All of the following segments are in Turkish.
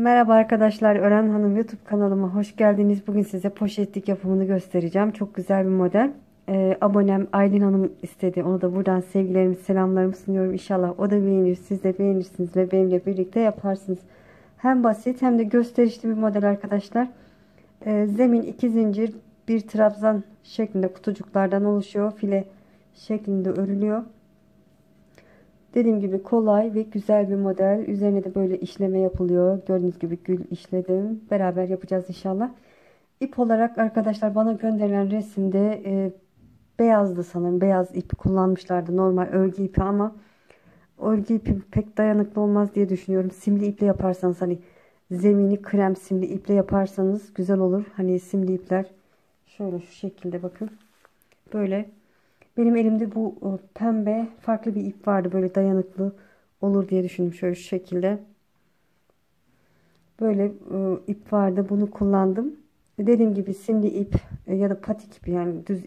Merhaba arkadaşlar, Ören Hanım YouTube kanalıma hoş geldiniz. Bugün size poşetlik yapımını göstereceğim. Çok güzel bir model. Ee, abonem Aylin Hanım istedi. Onu da buradan sevgilerimi, selamlarımı sunuyorum. İnşallah o da beğenir, siz de beğenirsiniz ve benimle birlikte yaparsınız. Hem basit hem de gösterişli bir model arkadaşlar. Ee, zemin iki zincir, bir trabzan şeklinde kutucuklardan oluşuyor. File şeklinde örülüyor. Dediğim gibi kolay ve güzel bir model. Üzerine de böyle işleme yapılıyor. Gördüğünüz gibi gül işledim. Beraber yapacağız inşallah. İp olarak arkadaşlar bana gönderilen resimde e, beyazdı sanırım. Beyaz ip kullanmışlardı. Normal örgü ipi ama örgü ipi pek dayanıklı olmaz diye düşünüyorum. Simli iple yaparsanız hani zemini krem simli iple yaparsanız güzel olur. Hani simli ipler şöyle şu şekilde bakın. Böyle benim elimde bu e, pembe farklı bir ip vardı. Böyle dayanıklı olur diye düşündüm. Şöyle şu şekilde. Böyle e, ip vardı. Bunu kullandım. Dediğim gibi simli ip e, ya da patik ipi yani düz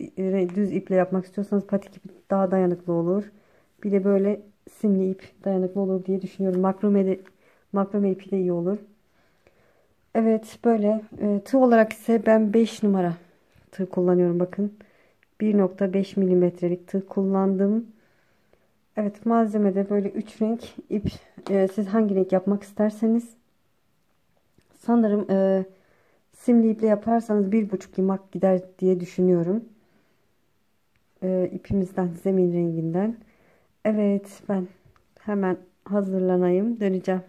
düz iple yapmak istiyorsanız patik ipi daha dayanıklı olur. Bir de böyle simli ip dayanıklı olur diye düşünüyorum. Makrome de makrome ipi de iyi olur. Evet böyle tığ olarak ise ben 5 numara tığ kullanıyorum bakın. 1.5 milimetrelik tığ kullandım. Evet malzemede böyle 3 renk ip e, siz hangi renk yapmak isterseniz sanırım e, simli iple yaparsanız bir buçuk limak gider diye düşünüyorum. E, ipimizden zemin renginden. Evet ben hemen hazırlanayım döneceğim.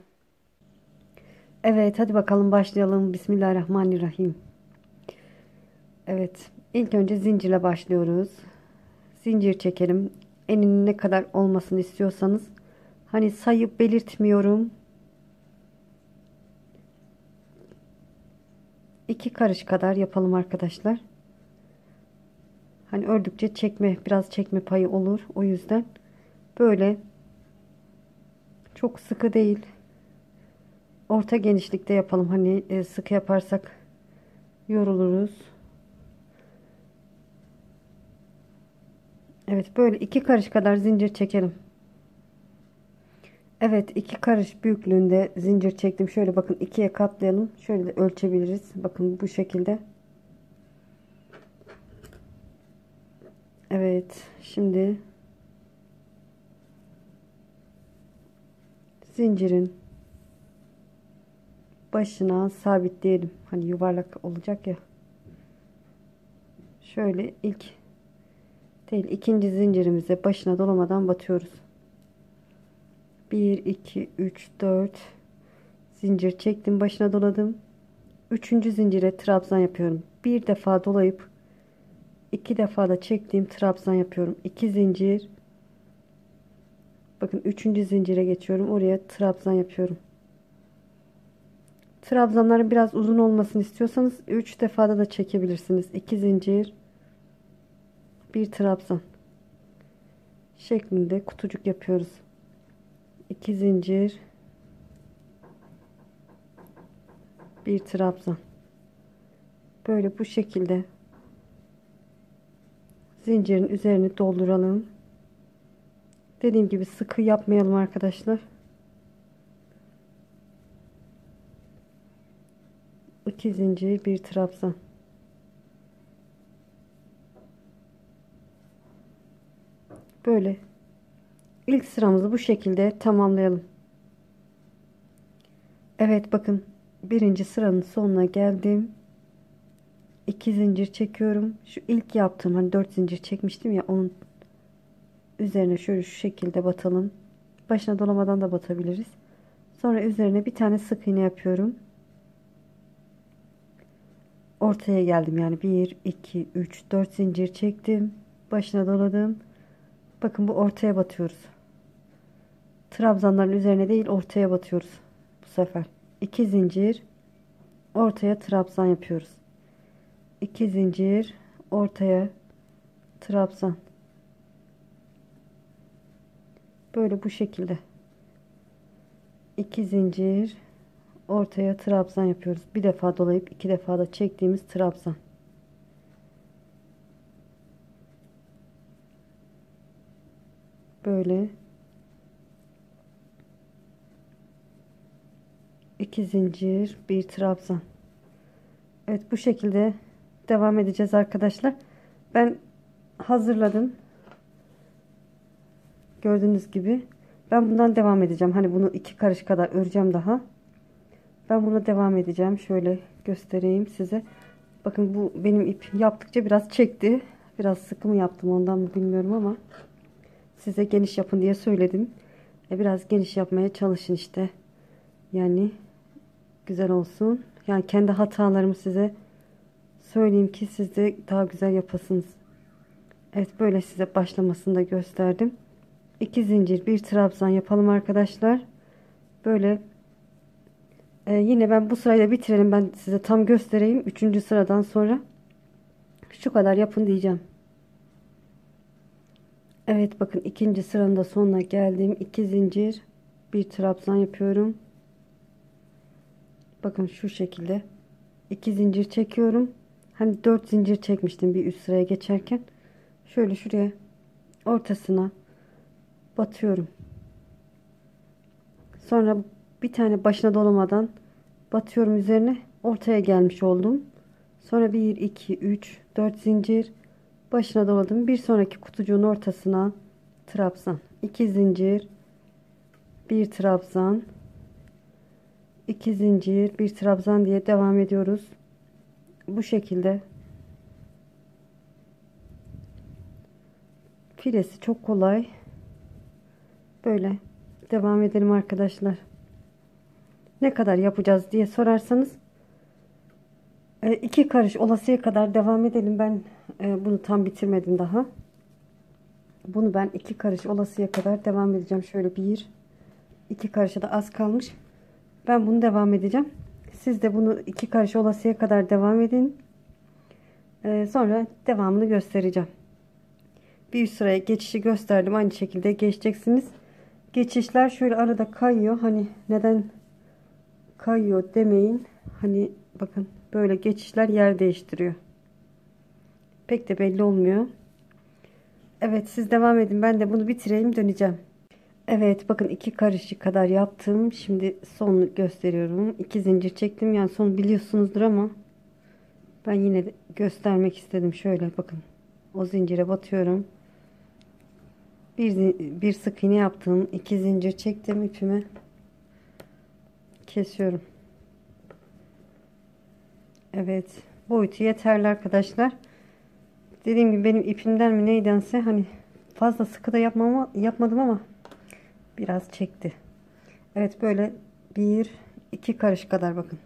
Evet hadi bakalım başlayalım. Bismillahirrahmanirrahim. Evet İlk önce zincirle başlıyoruz. Zincir çekelim. Eninin ne kadar olmasını istiyorsanız. Hani sayıp belirtmiyorum. İki karış kadar yapalım arkadaşlar. Hani ördükçe çekme biraz çekme payı olur. O yüzden böyle çok sıkı değil. Orta genişlikte yapalım. Hani e, sıkı yaparsak yoruluruz. Evet böyle iki karış kadar zincir çekelim. Evet iki karış büyüklüğünde zincir çektim. Şöyle bakın ikiye katlayalım. Şöyle ölçebiliriz. Bakın bu şekilde. Evet şimdi zincirin başına sabitleyelim. Hani yuvarlak olacak ya. Şöyle ilk değil ikinci zincirimize başına dolamadan batıyoruz. 1 2 3 4 zincir çektim başına doladım. Üçüncü zincire trabzan yapıyorum. Bir defa dolayıp iki defa da çektiğim trabzan yapıyorum. İki zincir. Bakın üçüncü zincire geçiyorum oraya trabzan yapıyorum. Trabzanların biraz uzun olmasını istiyorsanız 3 defada da çekebilirsiniz. 2 zincir bir trabzan şeklinde kutucuk yapıyoruz. 2 zincir. Bir trabzan. Böyle bu şekilde zincirin üzerini dolduralım. Dediğim gibi sıkı yapmayalım arkadaşlar. İki zincir bir trabzan Böyle ilk sıramızı bu şekilde tamamlayalım. Evet bakın birinci sıranın sonuna geldim. 2 zincir çekiyorum. Şu ilk yaptığım hani 4 zincir çekmiştim ya onun üzerine şöyle şu şekilde batalım. Başına dolamadan da batabiliriz. Sonra üzerine bir tane sık iğne yapıyorum. Ortaya geldim yani 1 2 3 4 zincir çektim. Başına doladım. Bakın bu ortaya batıyoruz. Trabzanların üzerine değil ortaya batıyoruz. Bu sefer. 2 zincir ortaya trabzan yapıyoruz. 2 zincir ortaya trabzan. Böyle bu şekilde. 2 zincir ortaya trabzan yapıyoruz. Bir defa dolayıp iki defa da çektiğimiz trabzan. Böyle 2 zincir, bir trabzan. Evet bu şekilde devam edeceğiz arkadaşlar. Ben hazırladım. Gördüğünüz gibi. Ben bundan devam edeceğim. Hani bunu iki karış kadar öreceğim daha. Ben buna devam edeceğim. Şöyle göstereyim size. Bakın bu benim ip yaptıkça biraz çekti. Biraz sıkı mı yaptım ondan mı bilmiyorum ama size geniş yapın diye söyledim. E biraz geniş yapmaya çalışın işte. Yani güzel olsun. Yani kendi hatalarımı size söyleyeyim ki siz de daha güzel yapasınız. Evet böyle size başlamasını da gösterdim. 2 zincir bir trabzan yapalım arkadaşlar. Böyle ee, yine ben bu sırayla bitirelim. Ben size tam göstereyim. Üçüncü sıradan sonra şu kadar yapın diyeceğim. Evet bakın ikinci sıranın da sonuna geldim. 2 zincir bir trabzan yapıyorum. Bakın şu şekilde 2 zincir çekiyorum. Hani 4 zincir çekmiştim bir üst sıraya geçerken. Şöyle şuraya ortasına batıyorum. Sonra bir tane başına dolamadan batıyorum üzerine ortaya gelmiş oldum. Sonra 1 2 3 4 zincir başına doladım. Bir sonraki kutucuğun ortasına trabzan. 2 zincir bir trabzan 2 zincir bir trabzan diye devam ediyoruz. Bu şekilde filesi çok kolay. Böyle devam edelim arkadaşlar. Ne kadar yapacağız diye sorarsanız e, iki karış olasıya kadar devam edelim. Ben e, bunu tam bitirmedim daha. Bunu ben iki karış olasıya kadar devam edeceğim. Şöyle bir iki karışa da az kalmış. Ben bunu devam edeceğim. Siz de bunu iki karış olasıya kadar devam edin. E, sonra devamını göstereceğim. Bir üst sıraya geçişi gösterdim. Aynı şekilde geçeceksiniz. Geçişler şöyle arada kayıyor. Hani neden kayıyor demeyin. Hani bakın böyle geçişler yer değiştiriyor. Pek de belli olmuyor. Evet siz devam edin. Ben de bunu bitireyim döneceğim. Evet bakın iki karışık kadar yaptım. Şimdi son gösteriyorum. İki zincir çektim. Yani son biliyorsunuzdur ama ben yine de göstermek istedim. Şöyle bakın. O zincire batıyorum. Bir, bir sık iğne yaptım. iki zincir çektim ipime kesiyorum. Evet. Boyutu yeterli arkadaşlar. Dediğim gibi benim ipimden mi neydense hani fazla sıkı da yapmama, yapmadım ama biraz çekti. Evet böyle bir iki karış kadar bakın.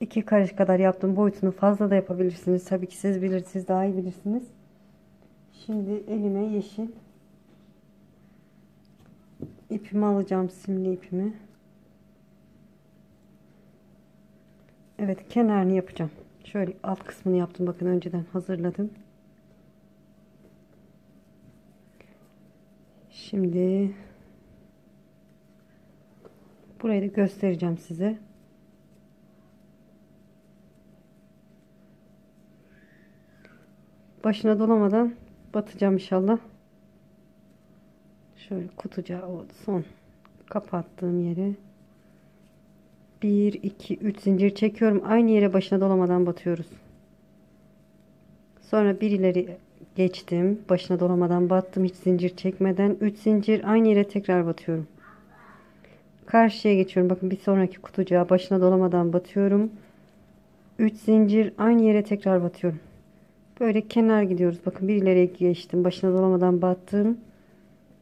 iki karış kadar yaptım. Boyutunu fazla da yapabilirsiniz. Tabii ki siz bilirsiniz. Daha iyi bilirsiniz. Şimdi elime yeşil ipimi alacağım. Simli ipimi. Evet kenarını yapacağım. Şöyle alt kısmını yaptım. Bakın önceden hazırladım. Şimdi burayı da göstereceğim size. Başına dolamadan batacağım inşallah. Şöyle kutucağı o son kapattığım yeri 1 2 3 zincir çekiyorum. Aynı yere başına dolamadan batıyoruz. Sonra bir ileri geçtim. Başına dolamadan battım. Hiç zincir çekmeden. 3 zincir. Aynı yere tekrar batıyorum. Karşıya geçiyorum. Bakın bir sonraki kutucuğa başına dolamadan batıyorum. 3 zincir. Aynı yere tekrar batıyorum. Böyle kenar gidiyoruz. Bakın bir ileriye geçtim. Başına dolamadan battım.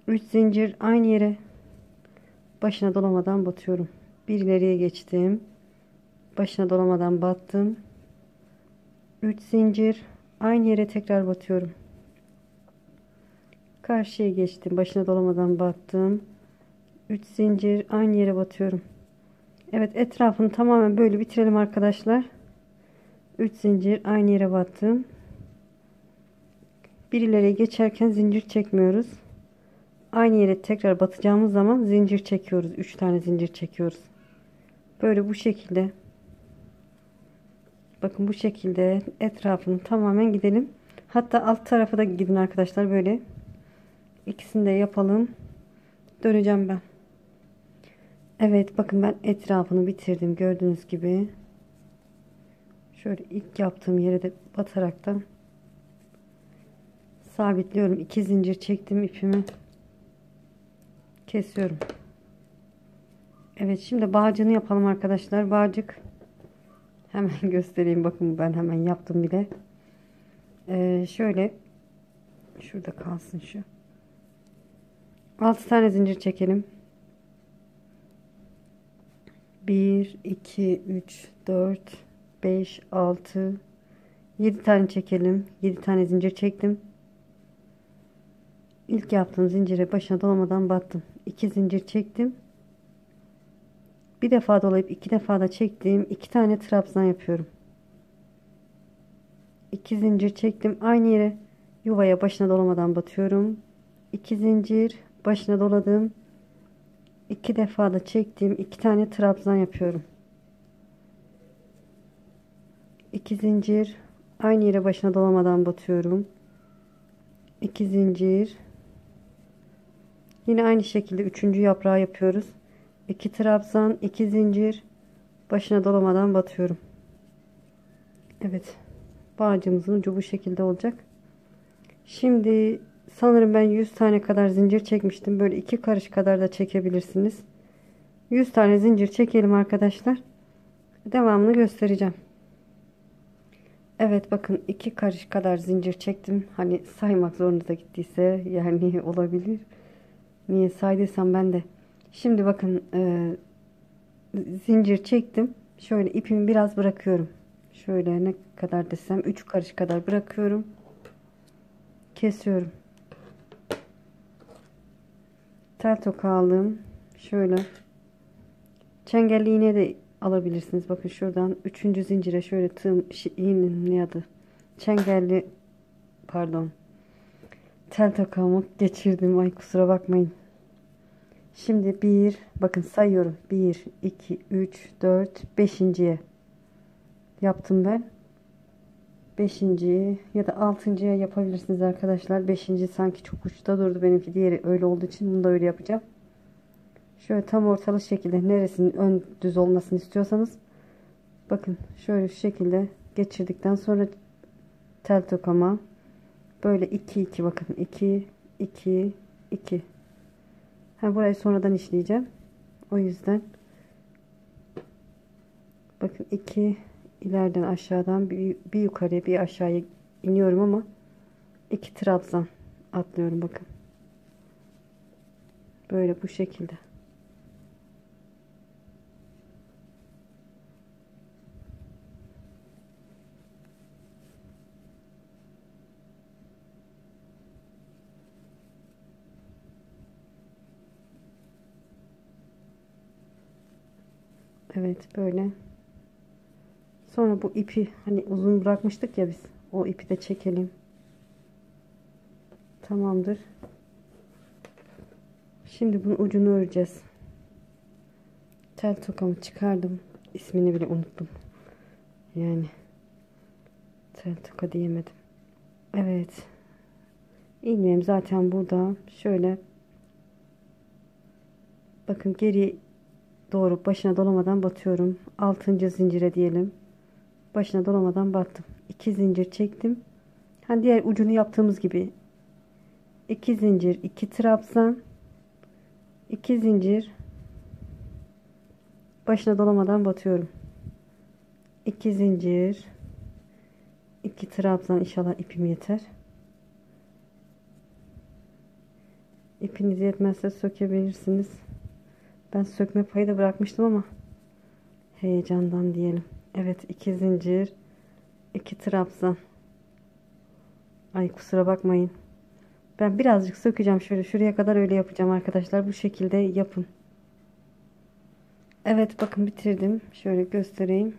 3 zincir. Aynı yere başına dolamadan batıyorum bir ileriye geçtim. Başına dolamadan battım. 3 zincir. Aynı yere tekrar batıyorum. Karşıya geçtim. Başına dolamadan battım. 3 zincir. Aynı yere batıyorum. Evet etrafını tamamen böyle bitirelim arkadaşlar. 3 zincir. Aynı yere battım. Bir ileriye geçerken zincir çekmiyoruz. Aynı yere tekrar batacağımız zaman zincir çekiyoruz. 3 tane zincir çekiyoruz Böyle bu şekilde. Bakın bu şekilde etrafını tamamen gidelim. Hatta alt tarafa da gidin arkadaşlar böyle. İkisini de yapalım. Döneceğim ben. Evet bakın ben etrafını bitirdim gördüğünüz gibi. Şöyle ilk yaptığım yere de bataraktan sabitliyorum. İki zincir çektim ipimi. Kesiyorum. Evet şimdi bağcını yapalım arkadaşlar. Bağcık hemen göstereyim. Bakın ben hemen yaptım bile. Ee, şöyle şurada kalsın şu. 6 tane zincir çekelim. 1 2 3 4 5 6 7 tane çekelim. 7 tane zincir çektim. İlk yaptığım zincire başına dolamadan battım. 2 zincir çektim. Bir defa dolayıp iki defa da çektiğim iki tane trabzan yapıyorum. 2 zincir çektim. Aynı yere yuvaya başına dolamadan batıyorum. 2 zincir başına doladım. iki defa da çektiğim iki tane trabzan yapıyorum. 2 zincir aynı yere başına dolamadan batıyorum. 2 zincir yine aynı şekilde üçüncü yaprağı yapıyoruz. 2 trabzan 2 zincir başına dolamadan batıyorum. Evet bağcımızın ucu bu şekilde olacak. Şimdi sanırım ben 100 tane kadar zincir çekmiştim. Böyle iki karış kadar da çekebilirsiniz. 100 tane zincir çekelim arkadaşlar. Devamını göstereceğim. Evet bakın iki karış kadar zincir çektim. Hani saymak zorunda da gittiyse yani olabilir. Niye saydıysam ben de. Şimdi bakın e, zincir çektim. Şöyle ipimi biraz bırakıyorum. Şöyle ne kadar desem 3 karış kadar bırakıyorum. Kesiyorum. Tel toka aldım. Şöyle. Çengelli iğne de alabilirsiniz. Bakın şuradan 3. zincire şöyle tığım iğnenin ne adı? Çengelli pardon. Tel tokamı geçirdim. Ay kusura bakmayın. Şimdi bir bakın sayıyorum. 1 2 3 4 5.'ye yaptım ben. 5. ya da 6.ya yapabilirsiniz arkadaşlar. 5. sanki çok uçta durdu benimki. Diğeri öyle olduğu için bunu da öyle yapacağım. Şöyle tam ortalı şekilde neresinin ön düz olmasını istiyorsanız bakın şöyle şu şekilde geçirdikten sonra tel tokama böyle 2 2 bakın 2 2 2 ha burayı sonradan işleyeceğim. O yüzden bakın 2 ileriden aşağıdan bir, bir yukarıya bir aşağıya iniyorum ama iki trabzan atlıyorum bakın. Böyle bu şekilde. Evet böyle. Sonra bu ipi hani uzun bırakmıştık ya biz. O ipi de çekelim. Tamamdır. Şimdi bunun ucunu öreceğiz. Tel tokamı çıkardım. İsmini bile unuttum. Yani tel toka diyemedim. Evet. İlmeğim zaten burada. Şöyle bakın geri doğru başına dolamadan batıyorum. 6. zincire diyelim başına dolamadan battım. 2 zincir çektim. Hani diğer ucunu yaptığımız gibi 2 zincir, 2 trabzan, 2 zincir başına dolamadan batıyorum. 2 zincir, 2 trabzan inşallah ipim yeter. İpiniz yetmezse sökebilirsiniz. Ben sökme payı da bırakmıştım ama heyecandan diyelim. Evet iki zincir. iki trabzan. Ay kusura bakmayın. Ben birazcık sökeceğim şöyle şuraya kadar öyle yapacağım arkadaşlar. Bu şekilde yapın. Evet bakın bitirdim. Şöyle göstereyim.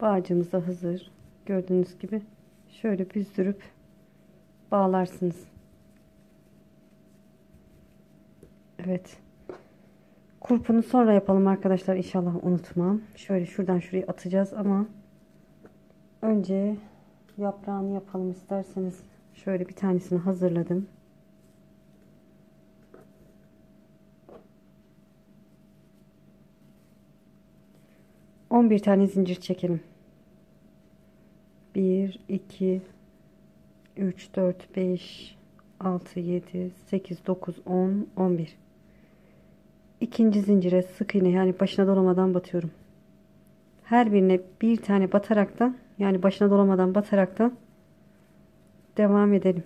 Bağcımız da hazır. Gördüğünüz gibi. Şöyle büzdürüp bağlarsınız. Evet. Kurpunu sonra yapalım arkadaşlar. inşallah unutmam. Şöyle şuradan şuraya atacağız ama önce yaprağını yapalım isterseniz. Şöyle bir tanesini hazırladım. On bir tane zincir çekelim. Bir, iki, üç, dört, beş, altı, yedi, sekiz, dokuz, on, on bir ikinci zincire sık iğne yani başına dolamadan batıyorum her birine bir tane bataraktan yani başına dolamadan bataraktan devam edelim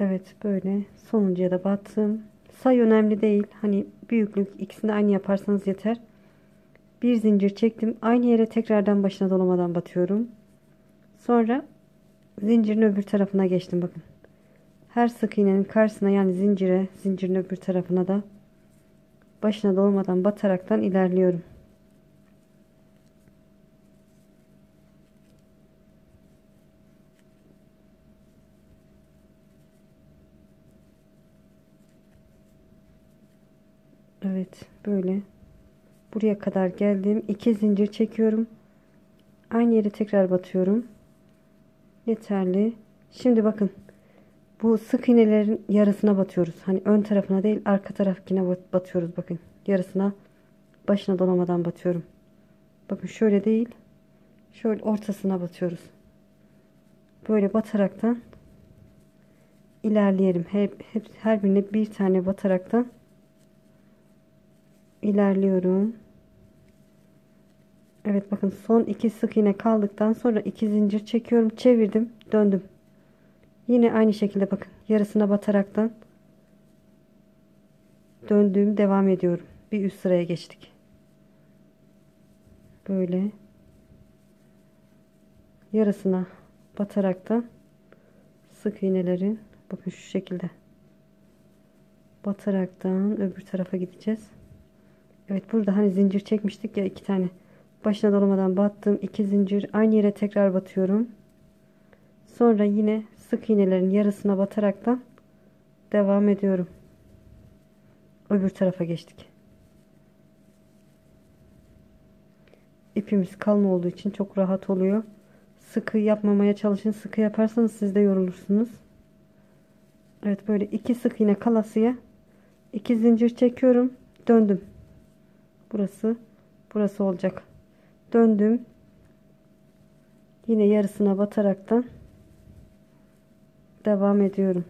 Evet böyle sonuncuya da battım. Sayı önemli değil. Hani büyüklük ikisini aynı yaparsanız yeter. Bir zincir çektim. Aynı yere tekrardan başına dolamadan batıyorum. Sonra zincirin öbür tarafına geçtim bakın. Her sık iğnenin karşısına yani zincire, zincirin öbür tarafına da başına dolmadan bataraktan ilerliyorum. Evet böyle buraya kadar geldim. İki zincir çekiyorum. Aynı yere tekrar batıyorum. Yeterli. Şimdi bakın bu sık iğnelerin yarısına batıyoruz. Hani ön tarafına değil arka tarafına batıyoruz bakın. Yarısına başına dolamadan batıyorum. Bakın şöyle değil. Şöyle ortasına batıyoruz. Böyle bataraktan ilerleyelim. Hep, hep her birine bir tane bataraktan ilerliyorum. Evet bakın son iki sık iğne kaldıktan sonra iki zincir çekiyorum. Çevirdim. Döndüm. Yine aynı şekilde bakın. Yarısına bataraktan döndüğüm devam ediyorum. Bir üst sıraya geçtik. Böyle yarısına bataraktan sık iğnelerin bakın şu şekilde bataraktan öbür tarafa gideceğiz. Evet burada hani zincir çekmiştik ya iki tane. Başına dolamadan battım. iki zincir aynı yere tekrar batıyorum. Sonra yine sık iğnelerin yarısına bataraktan devam ediyorum. Öbür tarafa geçtik. İpimiz kalın olduğu için çok rahat oluyor. Sıkı yapmamaya çalışın. Sıkı yaparsanız siz de yorulursunuz. Evet böyle iki sık iğne kalasıya iki zincir çekiyorum. Döndüm. Burası burası olacak. Döndüm. Yine yarısına bataraktan devam ediyorum.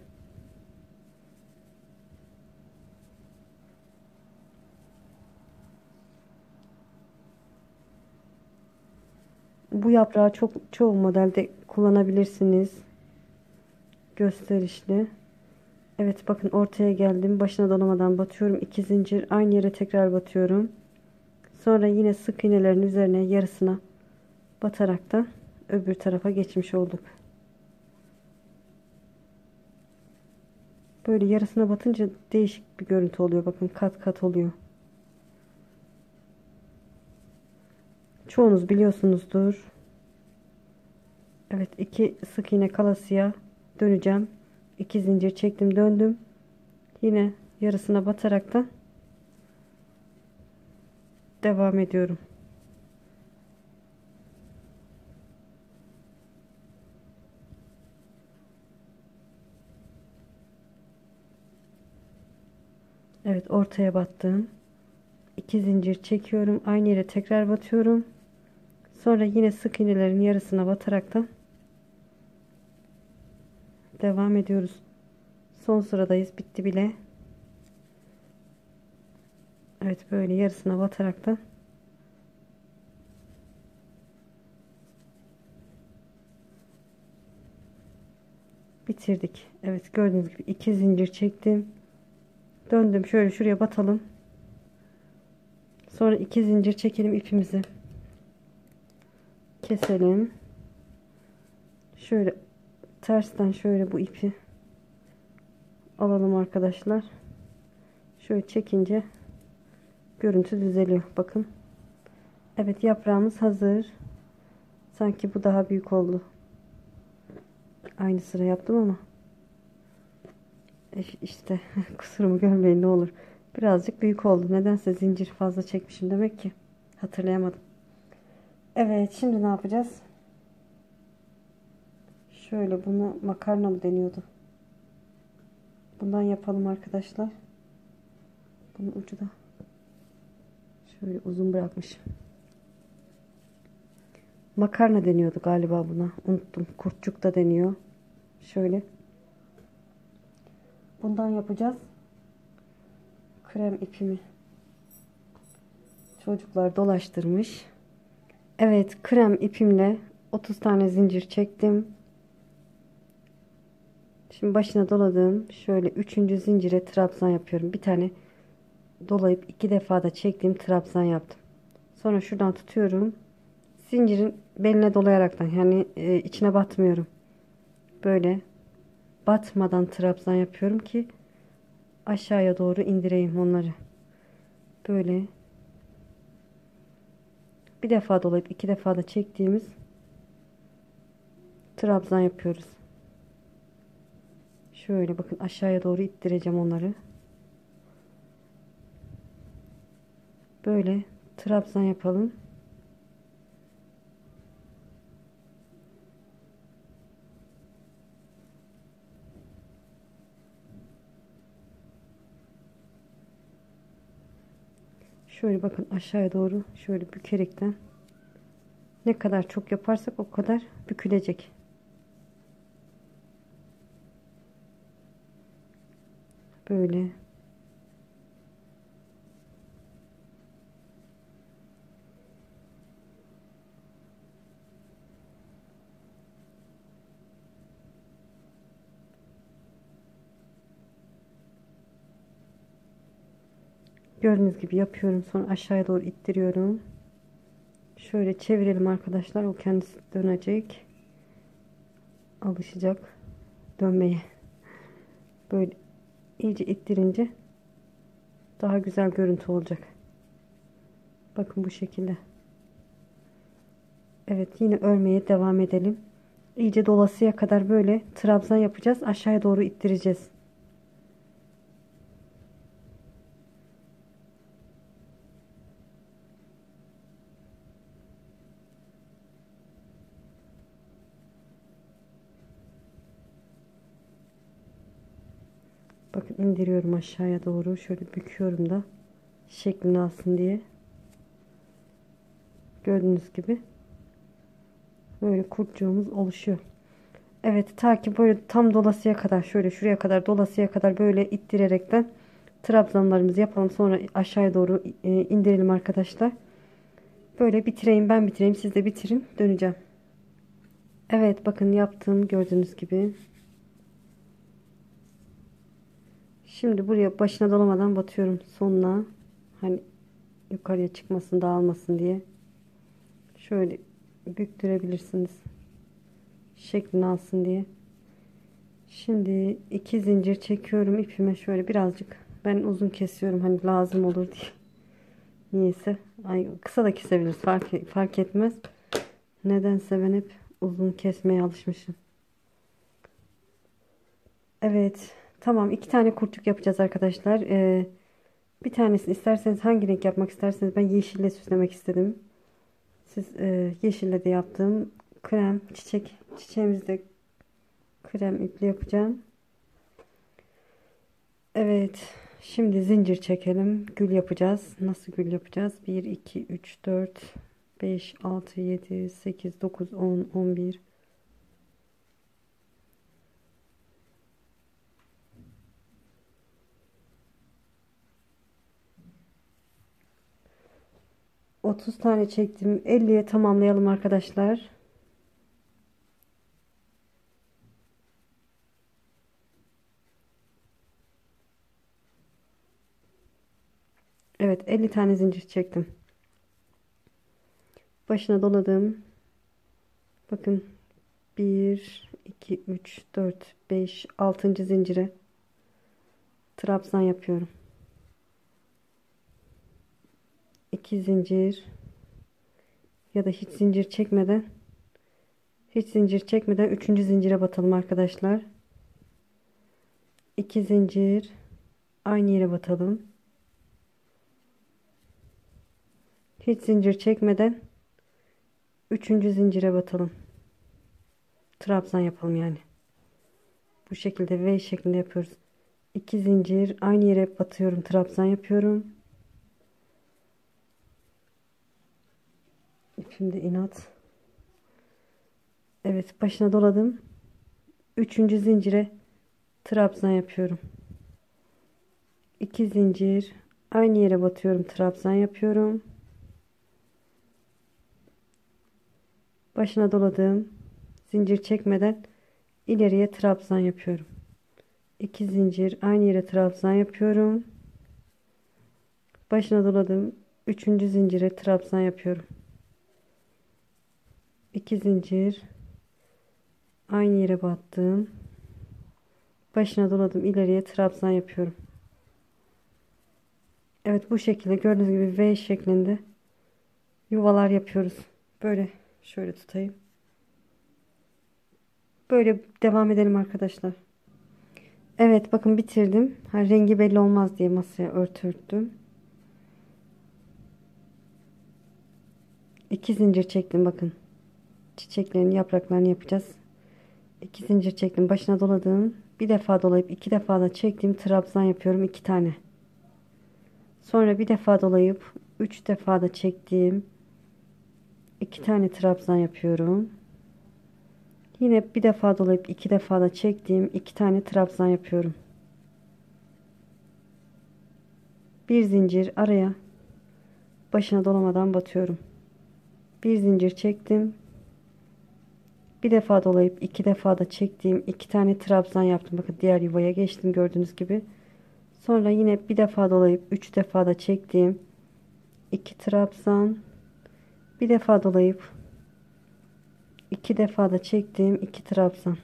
Bu yaprağı çok çoğu modelde kullanabilirsiniz. Gösterişli. Evet bakın ortaya geldim. Başına dolamadan batıyorum. iki zincir aynı yere tekrar batıyorum. Sonra yine sık iğnelerin üzerine yarısına batarak da öbür tarafa geçmiş olduk. Böyle yarısına batınca değişik bir görüntü oluyor. Bakın kat kat oluyor. Çoğunuz biliyorsunuzdur. Evet iki sık iğne kalasıya döneceğim. İki zincir çektim döndüm. Yine yarısına batarak da devam ediyorum. Evet ortaya battım. İki zincir çekiyorum. Aynı yere tekrar batıyorum. Sonra yine sık iğnelerin yarısına batarak da devam ediyoruz. Son sıradayız. Bitti bile. Evet böyle yarısına batarak da bitirdik. Evet gördüğünüz gibi iki zincir çektim. Döndüm şöyle şuraya batalım. Sonra iki zincir çekelim ipimizi. Keselim. Şöyle tersten şöyle bu ipi alalım arkadaşlar. Şöyle çekince görüntü düzeliyor. Bakın. Evet yaprağımız hazır. Sanki bu daha büyük oldu. Aynı sıra yaptım ama. işte kusurumu görmeyin ne olur. Birazcık büyük oldu. Nedense zincir fazla çekmişim demek ki. Hatırlayamadım. Evet şimdi ne yapacağız? Şöyle bunu makarna mı deniyordu? Bundan yapalım arkadaşlar. Bunun ucu da şöyle uzun bırakmış. Makarna deniyordu galiba buna. Unuttum. Kurtçuk da deniyor. Şöyle. Bundan yapacağız. Krem ipimi. Çocuklar dolaştırmış. Evet krem ipimle 30 tane zincir çektim. Şimdi başına doladığım şöyle 3. zincire trabzan yapıyorum. Bir tane dolayıp iki defa da çektiğim trabzan yaptım. Sonra şuradan tutuyorum. Zincirin beline dolayaraktan yani e, içine batmıyorum. Böyle batmadan trabzan yapıyorum ki aşağıya doğru indireyim onları. Böyle bir defa dolayıp iki defa da çektiğimiz trabzan yapıyoruz. Şöyle bakın aşağıya doğru ittireceğim onları. Böyle trabzan yapalım. Şöyle bakın aşağıya doğru şöyle bükerekten ne kadar çok yaparsak o kadar bükülecek. Böyle Gördüğünüz gibi yapıyorum. Sonra aşağıya doğru ittiriyorum. Şöyle çevirelim arkadaşlar. O kendisi dönecek. Alışacak dönmeye. Böyle iyice ittirince daha güzel görüntü olacak. Bakın bu şekilde. Evet yine örmeye devam edelim. İyice dolasıya kadar böyle trabzan yapacağız. Aşağıya doğru ittireceğiz. Bakın indiriyorum aşağıya doğru. Şöyle büküyorum da şeklini alsın diye. Gördüğünüz gibi böyle kurtçuğumuz oluşuyor. Evet ta ki böyle tam dolasıya kadar şöyle şuraya kadar dolasıya kadar böyle ittirerekten trabzanlarımızı yapalım. Sonra aşağıya doğru e, indirelim arkadaşlar. Böyle bitireyim ben bitireyim siz de bitirin döneceğim. Evet bakın yaptım gördüğünüz gibi. Şimdi buraya başına dolamadan batıyorum sonuna. Hani yukarıya çıkmasın dağılmasın diye. Şöyle büktürebilirsiniz. Şeklini alsın diye. Şimdi iki zincir çekiyorum ipime şöyle birazcık. Ben uzun kesiyorum hani lazım olur diye. Niyeyse. Ay, kısa da kesebiliriz fark, fark etmez. Nedense ben hep uzun kesmeye alışmışım. Evet. Tamam iki tane kurtçuk yapacağız arkadaşlar. Ee, bir tanesini isterseniz hangi renk yapmak isterseniz ben yeşille süslemek istedim. Siz e, yeşille de yaptım. Krem çiçek çiçeğimizde krem iple yapacağım. Evet. Şimdi zincir çekelim. Gül yapacağız. Nasıl gül yapacağız? 1, 2, 3, 4, 5, 6, 7, 8, 9, 10, 11, 30 tane çektim. 50'ye tamamlayalım arkadaşlar. Evet 50 tane zincir çektim. Başına doladım. Bakın 1 2 3 4 5 6. zincire trabzan yapıyorum. 2 zincir ya da hiç zincir çekmeden hiç zincir çekmeden 3. zincire batalım arkadaşlar. 2 zincir aynı yere batalım. Hiç zincir çekmeden Üçüncü zincire batalım. Trabzan yapalım yani. Bu şekilde V şeklinde yapıyoruz. 2 zincir aynı yere batıyorum. Trabzan yapıyorum. İpimde inat. Evet başına doladım. Üçüncü zincire trabzan yapıyorum. 2 zincir aynı yere batıyorum. Trabzan yapıyorum. Başına doladım. Zincir çekmeden ileriye trabzan yapıyorum. 2 zincir aynı yere trabzan yapıyorum. Başına doladım. 3. zincire trabzan yapıyorum. 2 zincir aynı yere battım. Başına doladım. ileriye trabzan yapıyorum. Evet bu şekilde gördüğünüz gibi V şeklinde yuvalar yapıyoruz. Böyle şöyle tutayım. Böyle devam edelim arkadaşlar. Evet bakın bitirdim. Ha, rengi belli olmaz diye masaya örtü örttüm. İki zincir çektim bakın. Çiçeklerin yapraklarını yapacağız. İki zincir çektim. Başına doladım. Bir defa dolayıp iki defa da çektim. Trabzan yapıyorum. iki tane. Sonra bir defa dolayıp üç defa da çektiğim iki tane trabzan yapıyorum. Yine bir defa dolayıp iki defa da çektiğim iki tane trabzan yapıyorum. Bir zincir araya başına dolamadan batıyorum. Bir zincir çektim. Bir defa dolayıp iki defa da çektiğim iki tane trabzan yaptım. Bakın diğer yuvaya geçtim gördüğünüz gibi. Sonra yine bir defa dolayıp üç defa da çektiğim iki trabzan. Bir defa dolayıp iki defa da çektiğim iki trabzan.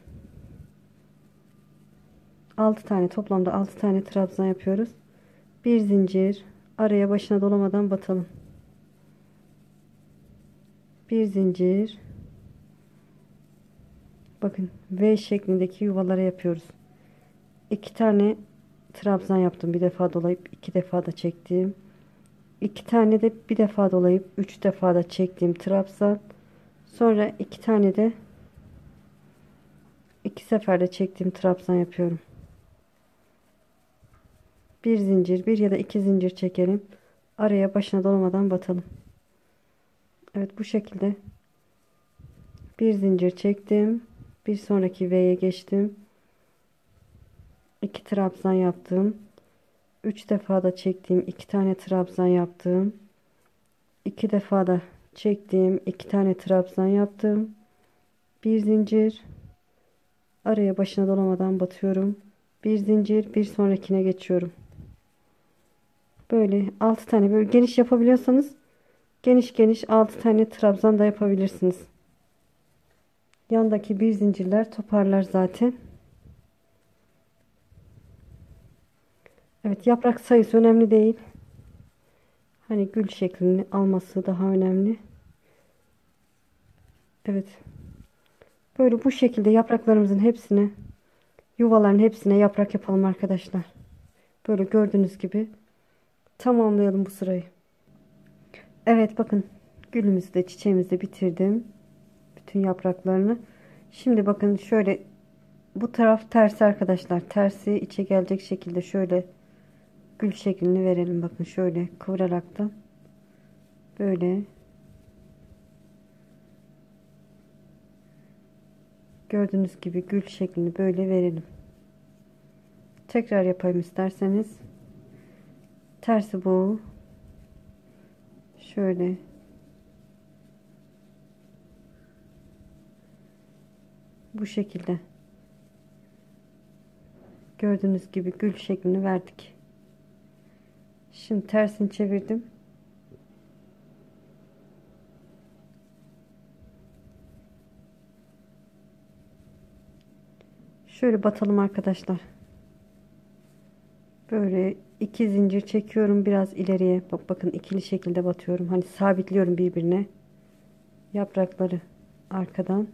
6 tane toplamda 6 tane trabzan yapıyoruz. Bir zincir araya başına dolamadan batalım. Bir zincir bakın V şeklindeki yuvalara yapıyoruz. İki tane trabzan yaptım. Bir defa dolayıp iki defa da çektiğim. iki tane de bir defa dolayıp üç defa da çektiğim trabzan. Sonra iki tane de iki seferde çektiğim trabzan yapıyorum. Bir zincir, bir ya da iki zincir çekelim. Araya başına dolmadan batalım. Evet bu şekilde bir zincir çektim. Bir sonraki V'ye geçtim. 2 trabzan yaptım. 3 defa da çektiğim 2 tane trabzan yaptım. 2 defa da çektiğim 2 tane trabzan yaptım. Bir zincir araya başına dolamadan batıyorum. Bir zincir bir sonrakine geçiyorum. Böyle 6 tane böyle geniş yapabiliyorsanız geniş geniş 6 tane trabzan da yapabilirsiniz. Yandaki bir zincirler toparlar zaten. Evet yaprak sayısı önemli değil. Hani gül şeklini alması daha önemli. Evet. Böyle bu şekilde yapraklarımızın hepsine yuvaların hepsine yaprak yapalım arkadaşlar. Böyle gördüğünüz gibi tamamlayalım bu sırayı. Evet bakın gülümüzü de çiçeğimizi de bitirdim. Bütün yapraklarını. Şimdi bakın şöyle bu taraf tersi arkadaşlar. Tersi içe gelecek şekilde şöyle gül şeklini verelim. Bakın şöyle kıvırarak da böyle gördüğünüz gibi gül şeklini böyle verelim. Tekrar yapayım isterseniz. Tersi bu. Şöyle bu şekilde gördüğünüz gibi gül şeklini verdik. Şimdi tersini çevirdim. Şöyle batalım arkadaşlar. Böyle iki zincir çekiyorum biraz ileriye. Bak bakın ikili şekilde batıyorum. Hani sabitliyorum birbirine. Yaprakları arkadan.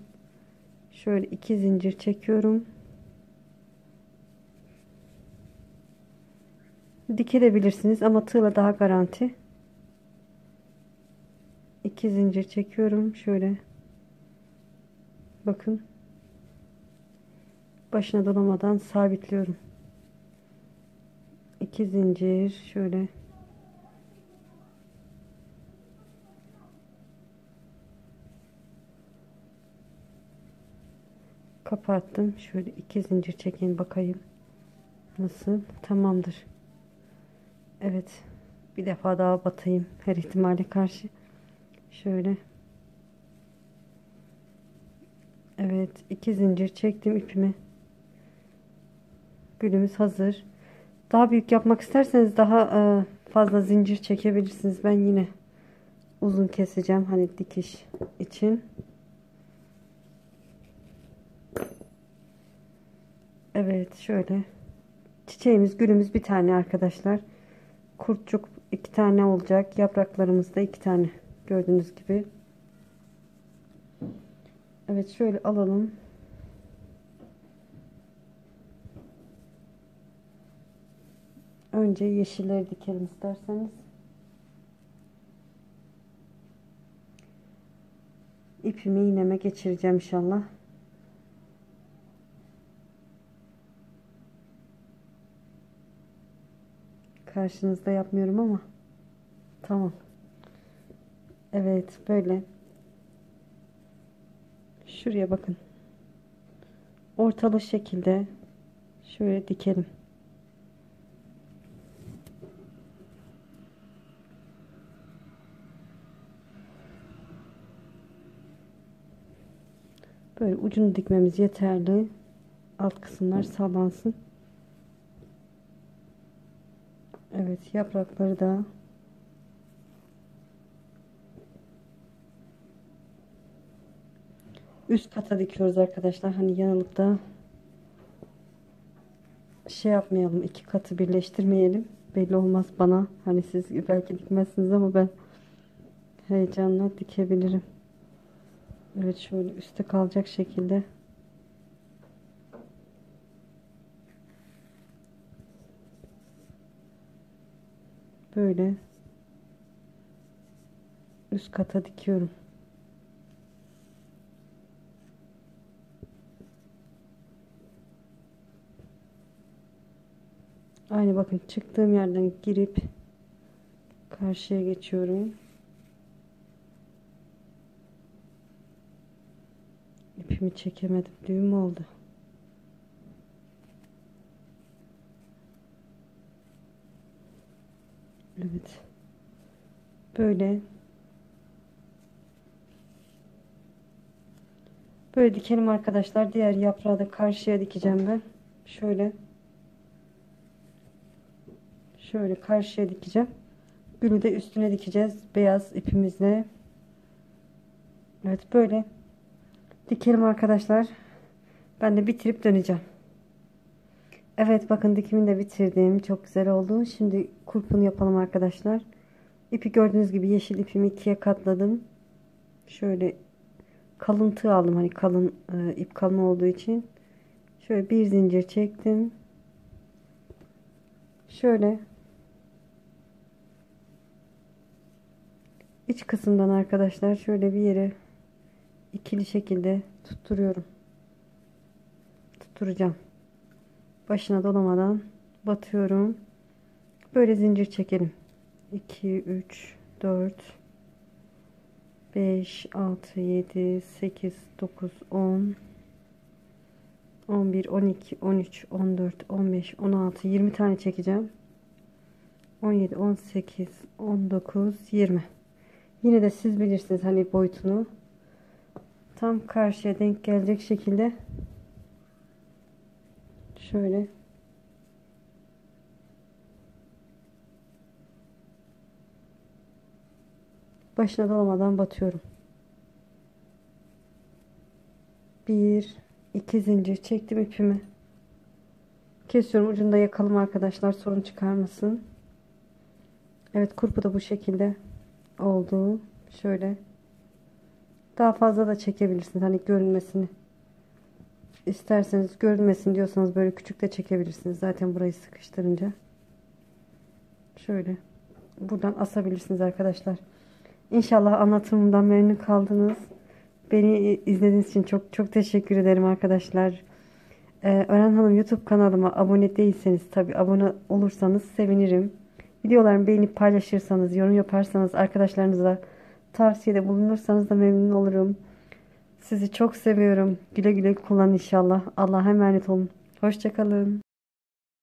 Şöyle iki zincir çekiyorum. Dikebilirsiniz ama tığla daha garanti. iki zincir çekiyorum şöyle bakın başına dolamadan sabitliyorum iki zincir şöyle kapattım. Şöyle iki zincir çekin bakayım nasıl. Tamamdır. Evet bir defa daha batayım her ihtimale karşı. Şöyle. Evet iki zincir çektim ipimi. Gülümüz hazır. Daha büyük yapmak isterseniz daha e, fazla zincir çekebilirsiniz. Ben yine uzun keseceğim hani dikiş için Evet şöyle. Çiçeğimiz gülümüz bir tane arkadaşlar. Kurtçuk iki tane olacak. Yapraklarımız da iki tane. Gördüğünüz gibi. Evet şöyle alalım. Önce yeşilleri dikelim isterseniz. İpimi iğneme geçireceğim inşallah Karşınızda yapmıyorum ama. Tamam. Evet böyle. Şuraya bakın. Ortalı şekilde şöyle dikelim. Böyle ucunu dikmemiz yeterli. Alt kısımlar sağlansın. Evet yaprakları da üst kata dikiyoruz arkadaşlar. Hani yanılıp da şey yapmayalım. iki katı birleştirmeyelim. Belli olmaz bana. Hani siz belki dikmezsiniz ama ben heyecanla dikebilirim. Evet şöyle üstte kalacak şekilde böyle üst kata dikiyorum. Aynı bakın çıktığım yerden girip karşıya geçiyorum. İpimi çekemedim. Düğüm oldu. Evet. Böyle. Böyle dikelim arkadaşlar. Diğer yaprağı da karşıya dikeceğim ben. Şöyle. Şöyle karşıya dikeceğim. Gülü de üstüne dikeceğiz. Beyaz ipimizle. Evet böyle. Dikelim arkadaşlar. Ben de bitirip döneceğim. Evet bakın dikimini de bitirdim. Çok güzel oldu. Şimdi kurpunu yapalım arkadaşlar. İpi gördüğünüz gibi yeşil ipimi ikiye katladım. Şöyle kalın tığ aldım. Hani kalın e, ip kalın olduğu için. Şöyle bir zincir çektim. Şöyle iç kısımdan arkadaşlar şöyle bir yere ikili şekilde tutturuyorum. Tutturacağım başına dolamadan batıyorum. Böyle zincir çekelim. 2 3 4 5 6 7 8 9 10 11 12 13 14 15 16 20 tane çekeceğim. 17 18 19 20 yine de siz bilirsiniz hani boyutunu tam karşıya denk gelecek şekilde Şöyle. Başına dolamadan batıyorum. Bir, iki zincir çektim ipimi. Kesiyorum ucunda yakalım arkadaşlar sorun çıkarmasın. Evet kurpu da bu şekilde oldu. Şöyle. Daha fazla da çekebilirsiniz hani görünmesini isterseniz görünmesin diyorsanız böyle küçük de çekebilirsiniz. Zaten burayı sıkıştırınca. Şöyle. Buradan asabilirsiniz arkadaşlar. İnşallah anlatımımdan memnun kaldınız. Beni izlediğiniz için çok çok teşekkür ederim arkadaşlar. Ee, Ören Hanım YouTube kanalıma abone değilseniz tabi abone olursanız sevinirim. Videolarımı beğenip paylaşırsanız, yorum yaparsanız, arkadaşlarınıza tavsiyede bulunursanız da memnun olurum. Sizi çok seviyorum. Güle güle kullanın inşallah. Allah'a emanet olun. Hoşçakalın.